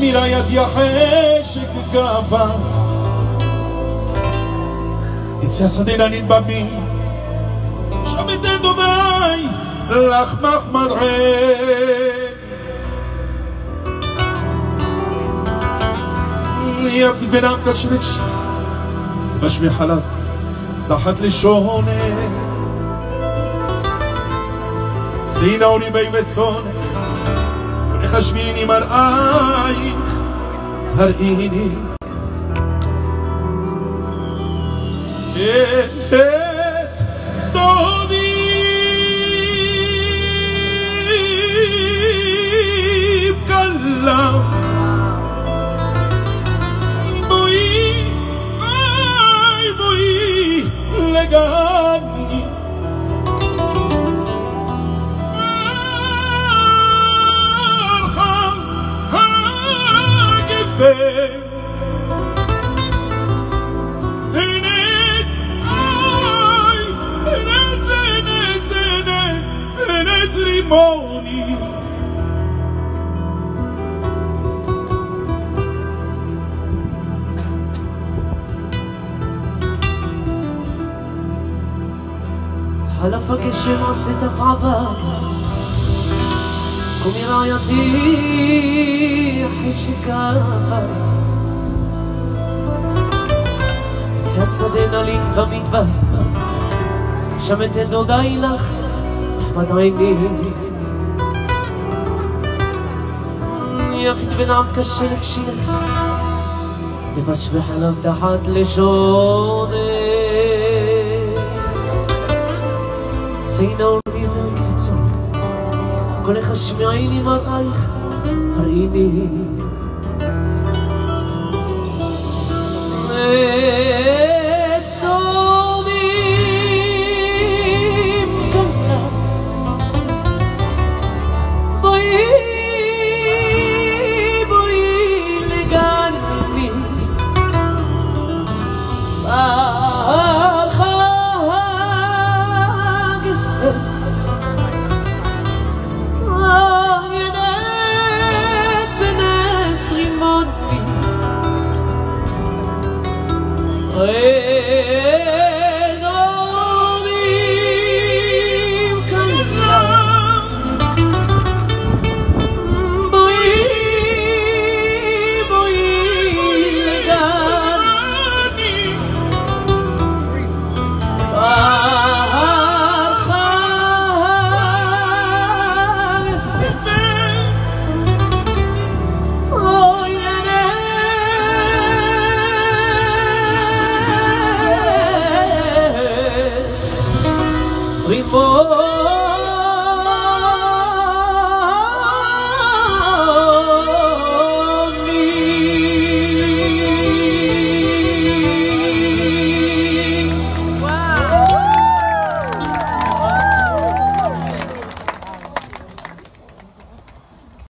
מראייתי החשק וגאווה. יצא השדה בבי שם אתן דודי לך מחמד עין יפית בינם קדשרש משמי חלב תחת לשונה. זינה אורי בי וצונה ולחשביני מראייך הראיני فين هنيت اي هنيت هنيت هنيت ريموني حلفك الشمس تفعبان חשק אהבה יצא שדה נלין במדבר שם אתן דודי לך אחמד עיני יפית ונעם קשה לקשיח דבש וחלב תחת לשוני קולך השמיעיני מרייך, הראיני before.